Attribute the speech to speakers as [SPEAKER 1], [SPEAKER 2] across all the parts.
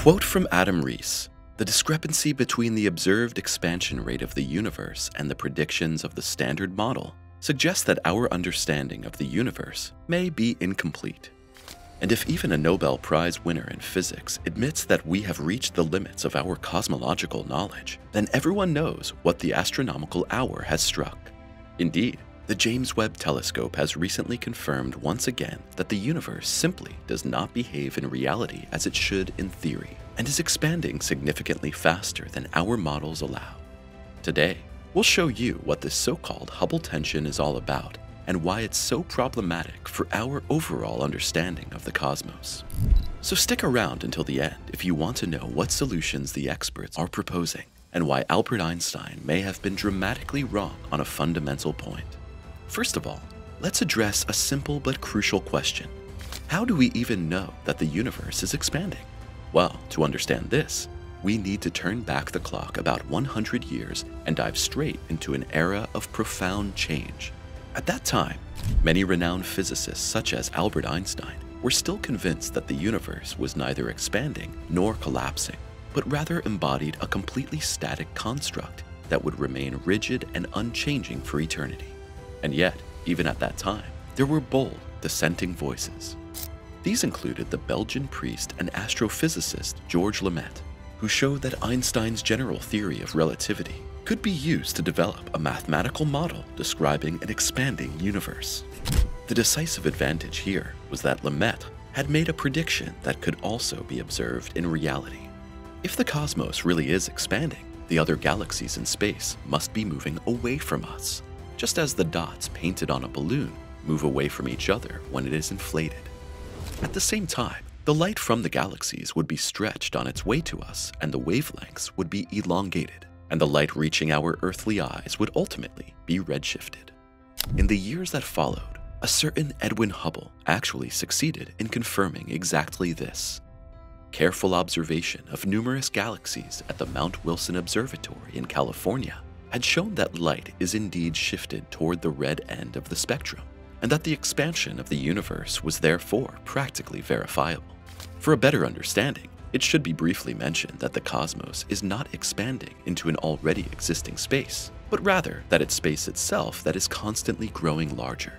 [SPEAKER 1] Quote from Adam Riess The discrepancy between the observed expansion rate of the universe and the predictions of the Standard Model suggests that our understanding of the universe may be incomplete. And if even a Nobel Prize winner in physics admits that we have reached the limits of our cosmological knowledge, then everyone knows what the astronomical hour has struck. Indeed, the James Webb Telescope has recently confirmed once again that the universe simply does not behave in reality as it should in theory, and is expanding significantly faster than our models allow. Today, we'll show you what this so-called Hubble tension is all about and why it's so problematic for our overall understanding of the cosmos. So stick around until the end if you want to know what solutions the experts are proposing and why Albert Einstein may have been dramatically wrong on a fundamental point. First of all, let's address a simple but crucial question. How do we even know that the universe is expanding? Well, to understand this, we need to turn back the clock about 100 years and dive straight into an era of profound change. At that time, many renowned physicists such as Albert Einstein were still convinced that the universe was neither expanding nor collapsing, but rather embodied a completely static construct that would remain rigid and unchanging for eternity. And yet, even at that time, there were bold, dissenting voices. These included the Belgian priest and astrophysicist Georges Lemaitre, who showed that Einstein's general theory of relativity could be used to develop a mathematical model describing an expanding universe. The decisive advantage here was that Lemaitre had made a prediction that could also be observed in reality. If the cosmos really is expanding, the other galaxies in space must be moving away from us, just as the dots painted on a balloon move away from each other when it is inflated. At the same time, the light from the galaxies would be stretched on its way to us and the wavelengths would be elongated, and the light reaching our earthly eyes would ultimately be redshifted. In the years that followed, a certain Edwin Hubble actually succeeded in confirming exactly this. Careful observation of numerous galaxies at the Mount Wilson Observatory in California had shown that light is indeed shifted toward the red end of the spectrum, and that the expansion of the universe was therefore practically verifiable. For a better understanding, it should be briefly mentioned that the cosmos is not expanding into an already existing space, but rather that it's space itself that is constantly growing larger.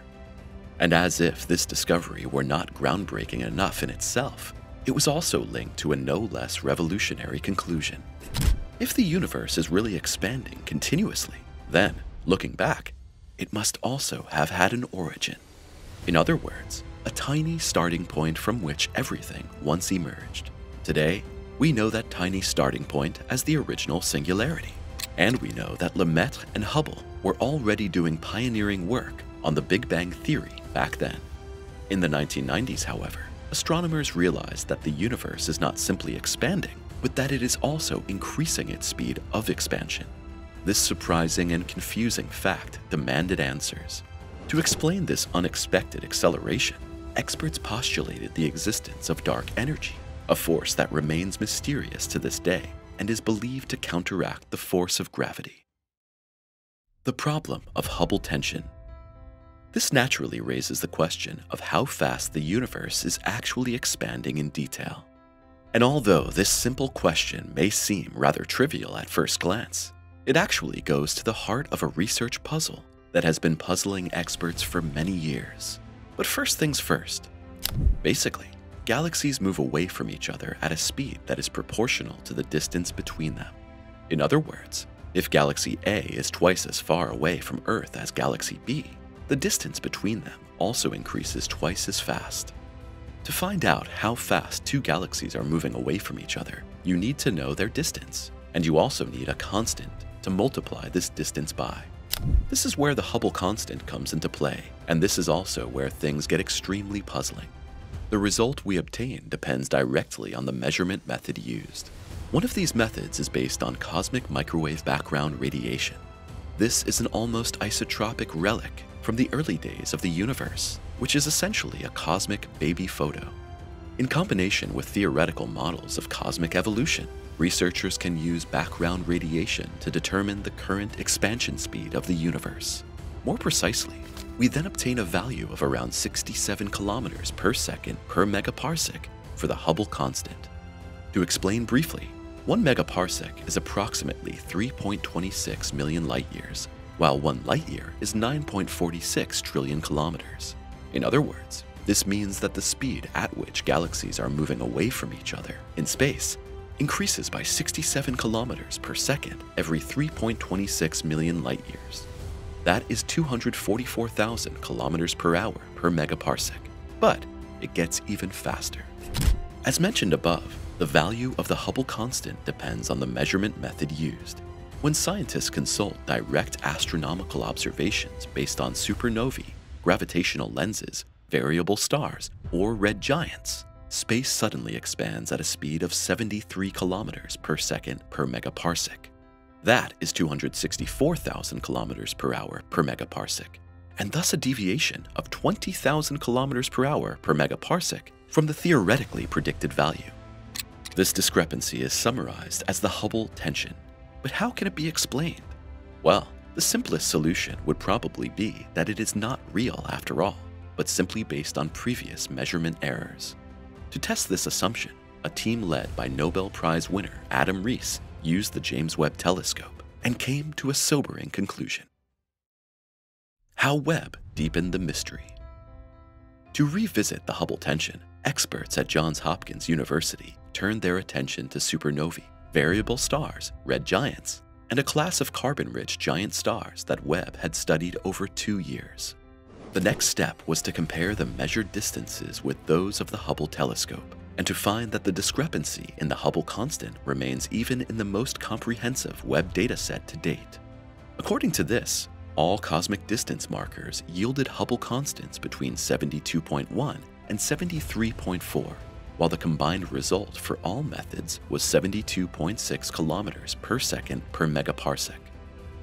[SPEAKER 1] And as if this discovery were not groundbreaking enough in itself, it was also linked to a no less revolutionary conclusion. If the universe is really expanding continuously, then, looking back, it must also have had an origin. In other words, a tiny starting point from which everything once emerged. Today, we know that tiny starting point as the original singularity. And we know that Lemaitre and Hubble were already doing pioneering work on the Big Bang Theory back then. In the 1990s, however, astronomers realized that the universe is not simply expanding, but that it is also increasing its speed of expansion. This surprising and confusing fact demanded answers. To explain this unexpected acceleration, experts postulated the existence of dark energy, a force that remains mysterious to this day and is believed to counteract the force of gravity. The problem of Hubble tension. This naturally raises the question of how fast the universe is actually expanding in detail. And although this simple question may seem rather trivial at first glance, it actually goes to the heart of a research puzzle that has been puzzling experts for many years. But first things first. Basically, galaxies move away from each other at a speed that is proportional to the distance between them. In other words, if Galaxy A is twice as far away from Earth as Galaxy B, the distance between them also increases twice as fast. To find out how fast two galaxies are moving away from each other, you need to know their distance, and you also need a constant to multiply this distance by. This is where the Hubble constant comes into play, and this is also where things get extremely puzzling. The result we obtain depends directly on the measurement method used. One of these methods is based on cosmic microwave background radiation. This is an almost isotropic relic from the early days of the universe, which is essentially a cosmic baby photo. In combination with theoretical models of cosmic evolution, researchers can use background radiation to determine the current expansion speed of the universe. More precisely, we then obtain a value of around 67 kilometers per second per megaparsec for the Hubble constant. To explain briefly, 1 megaparsec is approximately 3.26 million light years, while 1 light year is 9.46 trillion kilometers. In other words, this means that the speed at which galaxies are moving away from each other in space increases by 67 kilometers per second every 3.26 million light years. That is 244,000 kilometers per hour per megaparsec. But it gets even faster. As mentioned above, the value of the Hubble constant depends on the measurement method used. When scientists consult direct astronomical observations based on supernovae, gravitational lenses, variable stars, or red giants, space suddenly expands at a speed of 73 kilometers per second per megaparsec. That is 264,000 kilometers per hour per megaparsec, and thus a deviation of 20,000 kilometers per hour per megaparsec from the theoretically predicted value. This discrepancy is summarized as the Hubble tension. But how can it be explained? Well, the simplest solution would probably be that it is not real after all, but simply based on previous measurement errors. To test this assumption, a team led by Nobel Prize winner Adam Riess used the James Webb Telescope and came to a sobering conclusion. How Webb deepened the mystery. To revisit the Hubble tension, experts at Johns Hopkins University turned their attention to supernovae, variable stars, red giants, and a class of carbon-rich giant stars that Webb had studied over two years. The next step was to compare the measured distances with those of the Hubble telescope, and to find that the discrepancy in the Hubble constant remains even in the most comprehensive Webb dataset to date. According to this, all cosmic distance markers yielded Hubble constants between 72.1 and 73.4, while the combined result for all methods was 72.6 kilometers per second per megaparsec.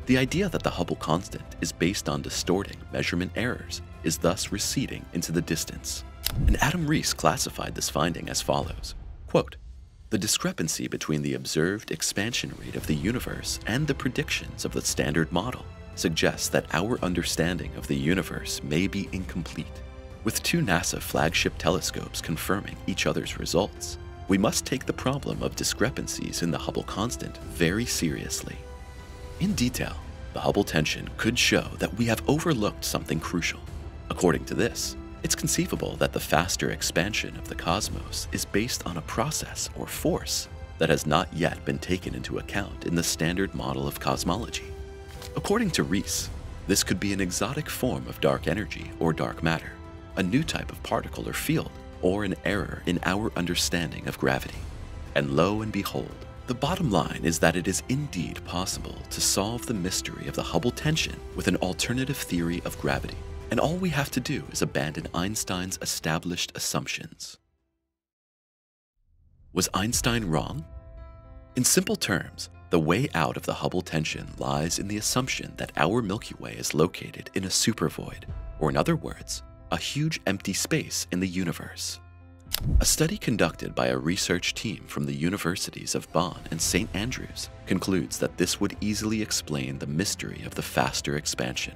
[SPEAKER 1] The idea that the Hubble constant is based on distorting measurement errors is thus receding into the distance. And Adam Riess classified this finding as follows, quote, the discrepancy between the observed expansion rate of the universe and the predictions of the standard model suggests that our understanding of the universe may be incomplete. With two NASA flagship telescopes confirming each other's results, we must take the problem of discrepancies in the Hubble constant very seriously. In detail, the Hubble tension could show that we have overlooked something crucial. According to this, it's conceivable that the faster expansion of the cosmos is based on a process or force that has not yet been taken into account in the standard model of cosmology. According to Riess, this could be an exotic form of dark energy or dark matter, a new type of particle or field, or an error in our understanding of gravity. And lo and behold, the bottom line is that it is indeed possible to solve the mystery of the Hubble tension with an alternative theory of gravity, and all we have to do is abandon Einstein's established assumptions. Was Einstein wrong? In simple terms, the way out of the Hubble tension lies in the assumption that our Milky Way is located in a supervoid, or in other words, a huge empty space in the universe. A study conducted by a research team from the universities of Bonn and St. Andrews concludes that this would easily explain the mystery of the faster expansion.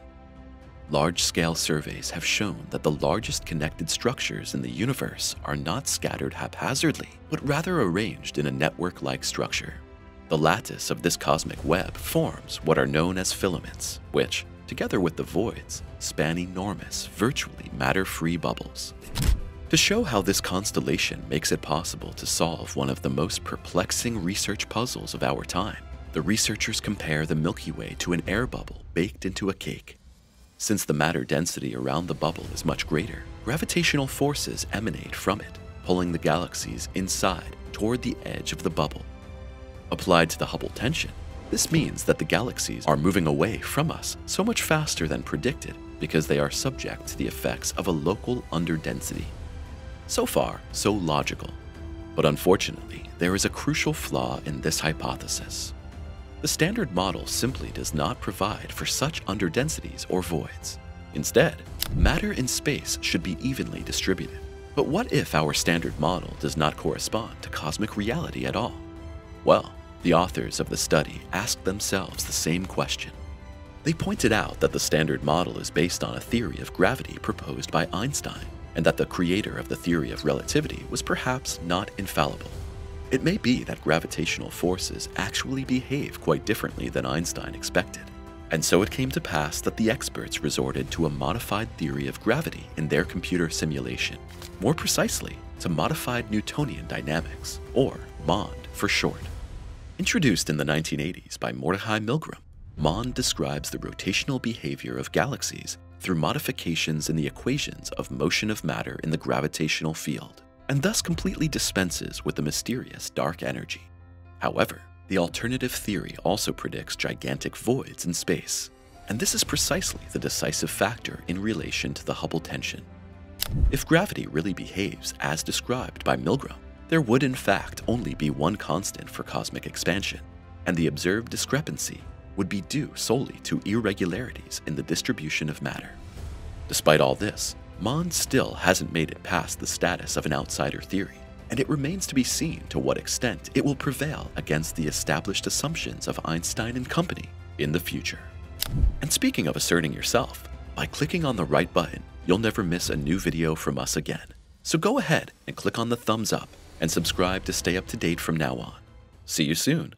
[SPEAKER 1] Large-scale surveys have shown that the largest connected structures in the universe are not scattered haphazardly, but rather arranged in a network-like structure. The lattice of this cosmic web forms what are known as filaments, which, together with the voids, span enormous, virtually matter-free bubbles. To show how this constellation makes it possible to solve one of the most perplexing research puzzles of our time, the researchers compare the Milky Way to an air bubble baked into a cake. Since the matter density around the bubble is much greater, gravitational forces emanate from it, pulling the galaxies inside toward the edge of the bubble. Applied to the Hubble tension, this means that the galaxies are moving away from us so much faster than predicted because they are subject to the effects of a local underdensity. So far, so logical. But unfortunately, there is a crucial flaw in this hypothesis. The standard model simply does not provide for such underdensities or voids. Instead, matter in space should be evenly distributed. But what if our standard model does not correspond to cosmic reality at all? Well, the authors of the study asked themselves the same question. They pointed out that the standard model is based on a theory of gravity proposed by Einstein, and that the creator of the theory of relativity was perhaps not infallible. it may be that gravitational forces actually behave quite differently than Einstein expected. And so it came to pass that the experts resorted to a modified theory of gravity in their computer simulation, more precisely, to modified Newtonian dynamics, or MOND for short. Introduced in the 1980s by Mordechai Milgrom, MOND describes the rotational behavior of galaxies through modifications in the equations of motion of matter in the gravitational field, and thus completely dispenses with the mysterious dark energy. However, the alternative theory also predicts gigantic voids in space, and this is precisely the decisive factor in relation to the Hubble tension. If gravity really behaves as described by Milgrom, there would in fact only be one constant for cosmic expansion, and the observed discrepancy would be due solely to irregularities in the distribution of matter. Despite all this, Mond still hasn't made it past the status of an outsider theory, and it remains to be seen to what extent it will prevail against the established assumptions of Einstein and company in the future. And speaking of asserting yourself, by clicking on the right button, you'll never miss a new video from us again. So go ahead and click on the thumbs up and subscribe to stay up to date from now on. See you soon.